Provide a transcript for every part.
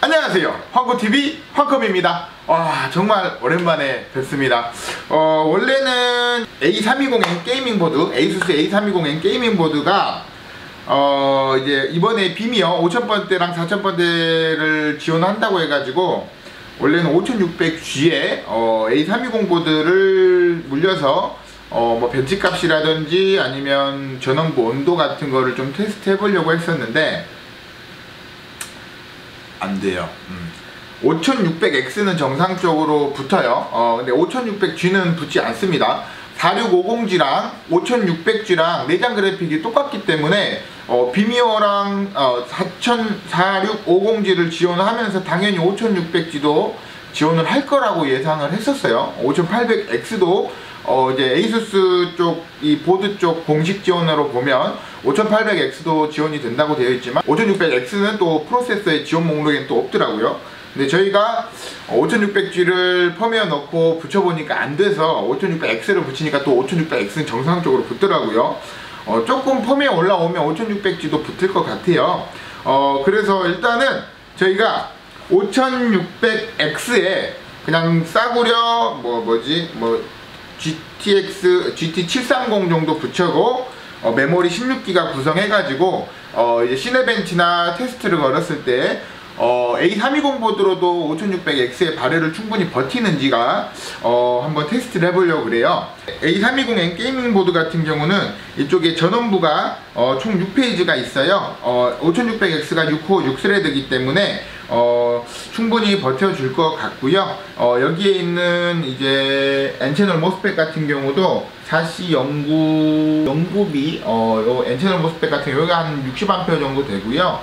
안녕하세요. 황코TV 황컵입니다. 와 정말 오랜만에 뵙습니다. 어 원래는 A320M gaming보드 ASUS A320M gaming보드가 어 이제 이번에 Vermeer 5000번대랑 4000번대를 지원한다고 해가지고 원래는 5600G에 어 A320 보드를 물려서 어뭐 벤치값이라든지 아니면 전원부 온도 같은 거를 좀 테스트 해보려고 했었는데 안 돼요. 음. 5600X는 정상적으로 붙어요. 어, 근데 5600G는 붙지 않습니다. 4650G랑 5600G랑 내장 그래픽이 똑같기 때문에 어, 비미어랑 어, 4650G를 지원하면서 당연히 5600G도 지원을 할 거라고 예상을 했었어요. 5800X도 어 이제 에이수스 쪽 이 보드 쪽 공식 지원으로 보면 5800X도 지원이 된다고 되어 있지만 5600X는 또 프로세서의 지원 목록엔 또 없더라고요. 근데 저희가 5600G를 펌웨어 넣고 붙여보니까 안 돼서 5600X를 붙이니까 또 5600X는 정상적으로 붙더라고요. 어, 조금 펌웨어 올라오면 5600G도 붙을 것 같아요. 어, 그래서 일단은 저희가 5600X에 그냥 싸구려 뭐 뭐지 뭐 GTX GT730 정도 붙이고 어, 메모리 16기가 구성해가지고 어, 이제 Cinebench나 테스트를 걸었을 때 어, A320 보드로도 5600X의 발열을 충분히 버티는지가 어, 한번 테스트를 해보려고 그래요. A320M gaming 보드 같은 경우는 이쪽에 전원부가 어, 총 6 phase가 있어요. 5600X가 6코어 6 thread이기 때문에 어, 충분히 버텨줄 것 같고요. 어, 여기에 있는 이제 N채널 MOSFET 같은 경우도 4C 연구, 연구비, 어, 요 N채널 MOSFET 같은 경우가 한 60A 정도 되고요.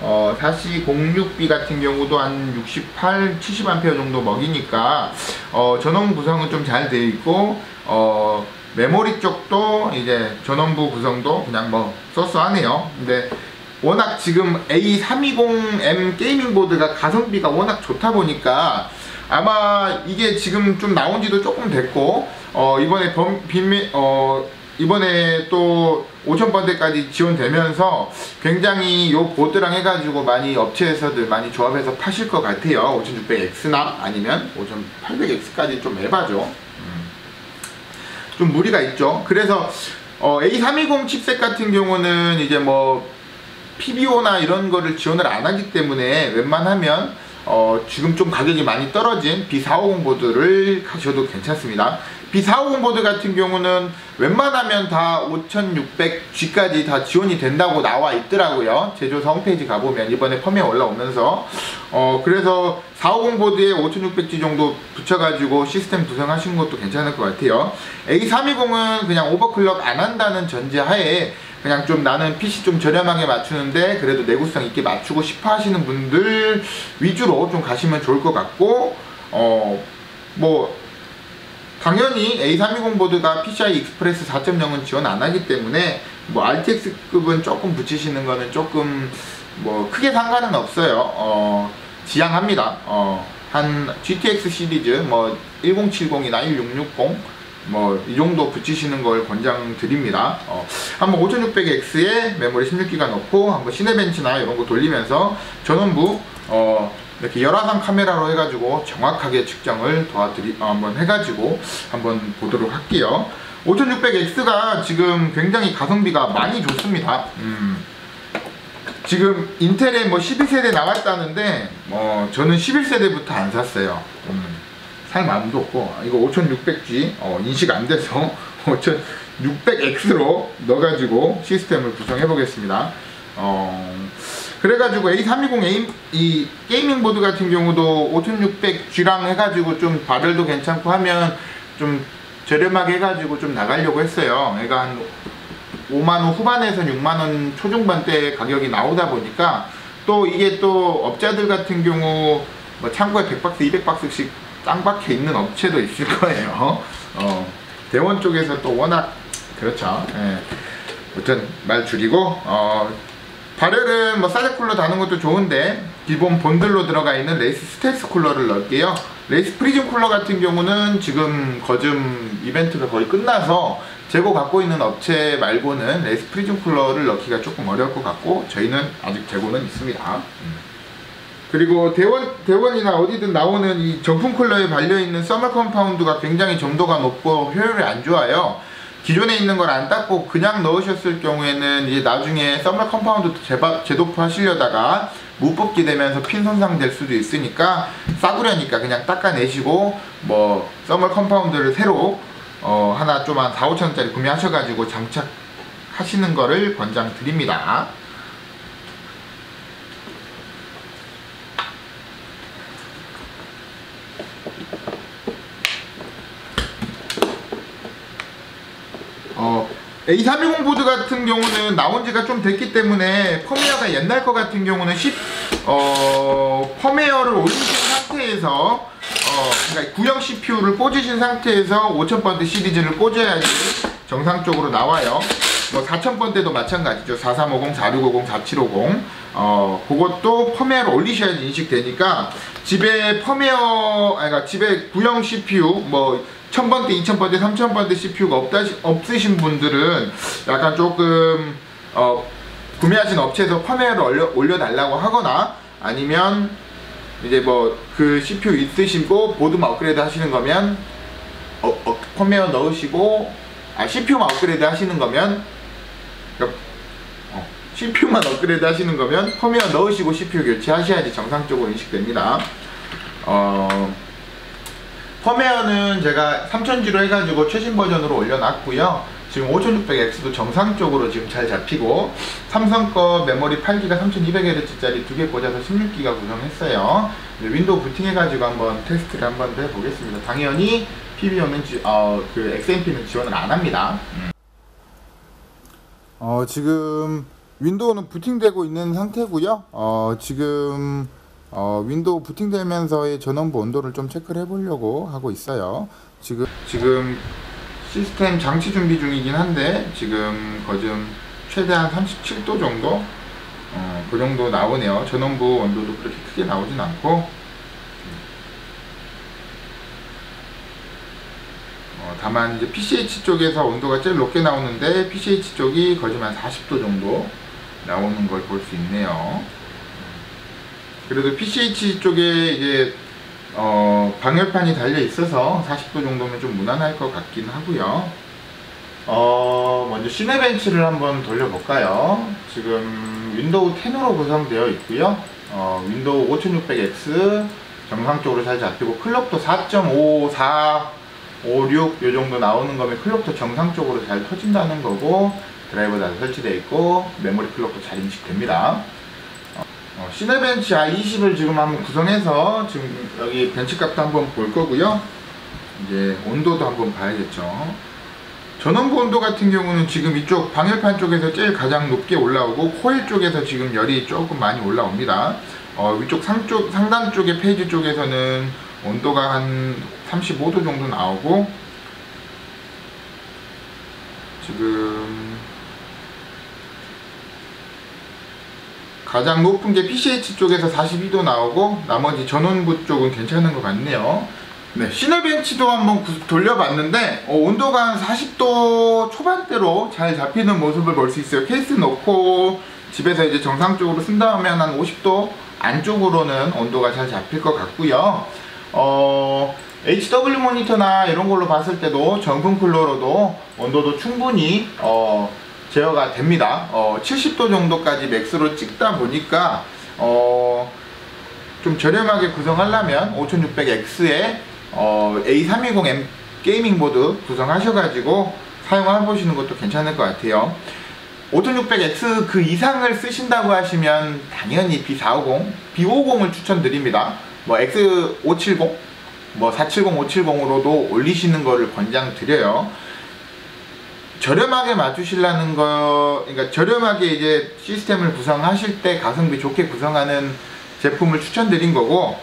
어, 4C 06B 같은 경우도 한 68, 70A 정도 먹이니까, 어, 전원 구성은 좀 잘 되어 있고, 어, 메모리 쪽도 이제 전원부 구성도 그냥 뭐 쏘쏘하네요. 근데 워낙 지금 A320M 게이밍 보드가 가성비가 워낙 좋다 보니까 아마 이게 지금 좀 나온 지도 조금 됐고 어 이번에 범, 빈미, 어 이번에 또 5,000번대까지 지원되면서 굉장히 요 보드랑 해가지고 많이 업체에서들 많이 조합해서 파실 것 같아요. 5600X나 아니면 5800X까지 좀 해봐죠 음. 좀 무리가 있죠. 그래서 어, A320 칩셋 같은 경우는 이제 뭐 PBO나 이런 거를 지원을 안 하기 때문에 웬만하면 어, 지금 좀 가격이 많이 떨어진 B450 보드를 가셔도 괜찮습니다. B450 보드 같은 경우는 웬만하면 다 5600G까지 다 지원이 된다고 나와 있더라고요. 제조사 홈페이지 가보면 이번에 펌웨어 올라오면서 어 그래서 450 보드에 5600G 정도 붙여가지고 시스템 구성하신 것도 괜찮을 것 같아요. A320은 그냥 오버클럭 안 한다는 전제하에 그냥 좀 나는 PC 좀 저렴하게 맞추는데 그래도 내구성 있게 맞추고 싶어 하시는 분들 위주로 좀 가시면 좋을 것 같고 어 뭐 당연히 A320 보드가 PCI Express 4.0은 지원 안 하기 때문에 뭐 RTX급은 조금 붙이시는 거는 조금 뭐 크게 상관은 없어요. 어 지양합니다. 어 한 GTX 시리즈 뭐 1070이나 1660 뭐 이 정도 붙이시는 걸 권장 드립니다 어, 한번 5600X에 메모리 16기가 넣고 한번 Cinebench나 이런 거 돌리면서 전원부 어, 이렇게 열화상 카메라로 해가지고 정확하게 측정을 도와드리 어, 한번 해가지고 한번 보도록 할게요 5600X가 지금 굉장히 가성비가 많이 좋습니다 음. 지금 인텔에 뭐 12세대 나왔다는데 뭐 저는 11세대부터 안 샀어요 음. 살 마음도 없고 이거 5600G 어, 인식 안 돼서 5600X로 넣어가지고 시스템을 구성해 보겠습니다. 어, 그래가지고 A320 이 gaming 보드 같은 경우도 5600G랑 해가지고 좀 발열도 괜찮고 하면 좀 저렴하게 해가지고 좀 나가려고 했어요. 얘가 한 5만원 후반에서 6만원 초중반대 가격이 나오다 보니까 또 이게 또 업자들 같은 경우 뭐 창고에 100박스 200박스씩 땅 박혀 있는 업체도 있을 거예요. 어, 대원 쪽에서 또 워낙 그렇죠. 예. 아무튼 말 줄이고 어, 발열은 뭐 사제 쿨러 다는 것도 좋은데 기본 bundle로 들어가 있는 Wraith Stealth 쿨러를 넣을게요. Wraith Prism 쿨러 같은 경우는 지금 거즘 이벤트가 거의 끝나서 재고 갖고 있는 업체 말고는 Wraith Prism 쿨러를 넣기가 조금 어려울 것 같고 저희는 아직 재고는 있습니다. 음. 그리고 대원, 대원이나 어디든 나오는 이 정품 쿨러에 발려있는 thermal compound가 굉장히 점도가 높고 효율이 안 좋아요. 기존에 있는 걸 안 닦고 그냥 넣으셨을 경우에는 이제 나중에 thermal compound 재바, 재도포 하시려다가 못 뽑게 되면서 핀 손상 될 수도 있으니까 싸구려니까 그냥 닦아내시고 뭐 thermal compound를 새로 어 하나 좀 한 4, 5천원짜리 구매하셔가지고 장착하시는 거를 권장 드립니다. 어, A320 보드 같은 경우는 나온 지가 좀 됐기 때문에 펌웨어가 옛날 거 같은 경우는 10, 어, 펌웨어를 올리신 상태에서 어, 그러니까 구형 CPU를 꽂으신 상태에서 5000번대 시리즈를 꽂아야지 정상적으로 나와요. 뭐 4000번대도 마찬가지죠. 4350, 4650, 4750. 어, 그것도 펌웨어를 올리셔야지 인식되니까 집에 펌웨어, 아니, 그러니까 집에 구형 CPU, 뭐 1000번대, 2000번대, 3000번대 CPU가 없다, 없으신 분들은 약간 조금, 어, 구매하신 업체에서 펌웨어를 올려, 올려달라고 하거나 아니면 이제 뭐 그 CPU 있으시고 보드만 업그레이드 하시는 거면 어, 어, 펌웨어 넣으시고 아 CPU만 업그레이드 하시는 거면 그러니까 어, CPU만 업그레이드 하시는 거면 펌웨어 넣으시고 CPU 교체하셔야지 정상적으로 인식됩니다. 어, 펌웨어는 제가 3000G로 해가지고 최신 버전으로 올려놨고요. 지금 5600X도 정상적으로 지금 잘 잡히고 삼성 거 메모리 8기가 3200Hz짜리 두 개 꽂아서 16기가 구성했어요. 윈도우 부팅해가지고 한번 테스트를 한번 더 해보겠습니다. 당연히 PBO는 지, 어, 그 XMP는 지원을 안 합니다. 어, 지금 윈도우는 부팅되고 있는 상태고요. 어, 지금 어, 윈도우 부팅되면서의 전원부 온도를 좀 체크를 해보려고 하고 있어요. 지금 지금 시스템 장치 준비 중이긴 한데 지금 거즘 최대한 37도 정도 어, 그 정도 나오네요. 전원부 온도도 그렇게 크게 나오진 않고 어, 다만 이제 PCH 쪽에서 온도가 제일 높게 나오는데 PCH 쪽이 거즘 한 40도 정도 나오는 걸 볼 수 있네요. 그래도 PCH 쪽에 이제 어, 방열판이 달려 있어서 40도 정도면 좀 무난할 것 같긴 하고요. 어, 먼저 Cinebench를 한번 돌려볼까요? 지금 윈도우 10으로 구성되어 있고요. 어, 윈도우 5600X 정상적으로 잘 잡히고 clock도 4.54, 56 요 정도 나오는 거면 clock도 정상적으로 잘 터진다는 거고 드라이버 다 설치되어 있고 메모리 clock도 잘 인식됩니다. 어, Cinebench R20을 지금 한번 구성해서 지금 여기 벤치 값도 한번 볼 거고요. 이제 온도도 한번 봐야겠죠. 전원부 온도 같은 경우는 지금 이쪽 방열판 쪽에서 제일 가장 높게 올라오고 코일 쪽에서 지금 열이 조금 많이 올라옵니다. 어, 위쪽 상쪽, 상단 쪽의 phase 쪽에서는 온도가 한 35도 정도 나오고 지금 가장 높은 게 PCH 쪽에서 42도 나오고 나머지 전원부 쪽은 괜찮은 것 같네요. 네, 시네벤치도 한번 돌려봤는데 어, 온도가 한 40도 초반대로 잘 잡히는 모습을 볼 수 있어요. 케이스 넣고 집에서 이제 정상적으로 쓴다면 한 50도 안쪽으로는 온도가 잘 잡힐 것 같고요. 어, HWMonitor나 이런 걸로 봤을 때도 정품 쿨러로도 온도도 충분히 어, 제어가 됩니다. 어, 70도 정도까지 max로 찍다 보니까 어, 좀 저렴하게 구성하려면 5600X에 어, A320M gaming 보드 구성하셔가지고 사용해 보시는 것도 괜찮을 것 같아요. 5600X 그 이상을 쓰신다고 하시면 당연히 B450, B550을 추천드립니다. 뭐 X570, 뭐 470, 570으로도 올리시는 거를 권장드려요. 저렴하게 맞추시려는 거, 그러니까 저렴하게 이제 시스템을 구성하실 때 가성비 좋게 구성하는 제품을 추천드린 거고,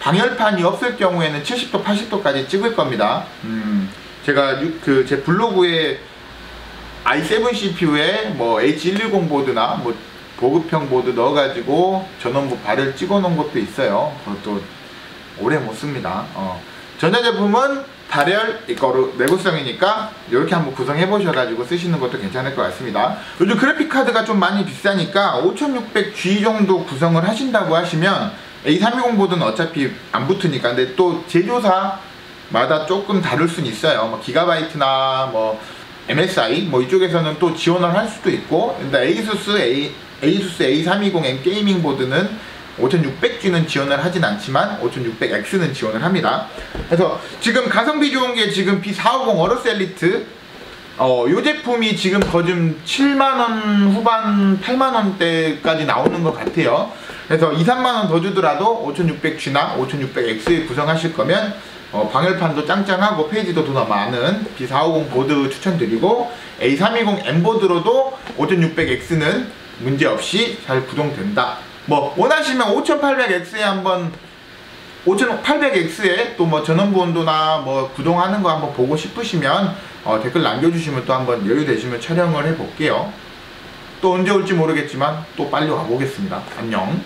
방열판이 없을 경우에는 70도, 80도까지 찍을 겁니다. 음, 제가 그 제 블로그에 i7 CPU에 뭐 H110 보드나 뭐 보급형 보드 넣어가지고 전원부 발을 찍어 놓은 것도 있어요. 그것도 오래 못 씁니다. 어. 전자 제품은 발열 이거로 내구성이니까 이렇게 한번 구성해 보셔가지고 쓰시는 것도 괜찮을 것 같습니다. 요즘 그래픽카드가 좀 많이 비싸니까 5600G 정도 구성을 하신다고 하시면 A320 보드는 어차피 안 붙으니까. 근데 또 제조사마다 조금 다를 순 있어요. 뭐 기가바이트나 뭐 MSI 뭐 이쪽에서는 또 지원을 할 수도 있고. 근데 에이수스 A 에이수스 A320M gaming 보드는 5600G는 지원을 하진 않지만 5600X는 지원을 합니다. 그래서 지금 가성비 좋은 게 지금 B450 어로스 엘리트 어, 요 제품이 지금 거좀 7만원 후반 8만원대까지 나오는 것 같아요. 그래서 2, 3만원 더 주더라도 5600G나 5600X 구성하실 거면 어, 방열판도 짱짱하고 페이지도 더 많은 B450 보드 추천드리고 A320M 보드로도 5600X는 문제없이 잘 구동된다. 뭐 원하시면 5800X에 한번 5800X에 또 뭐 전원부 온도나 뭐 구동하는 거 한번 보고 싶으시면 어, 댓글 남겨주시면 또 한번 여유 되시면 촬영을 해볼게요. 또 언제 올지 모르겠지만 또 빨리 와보겠습니다. 안녕.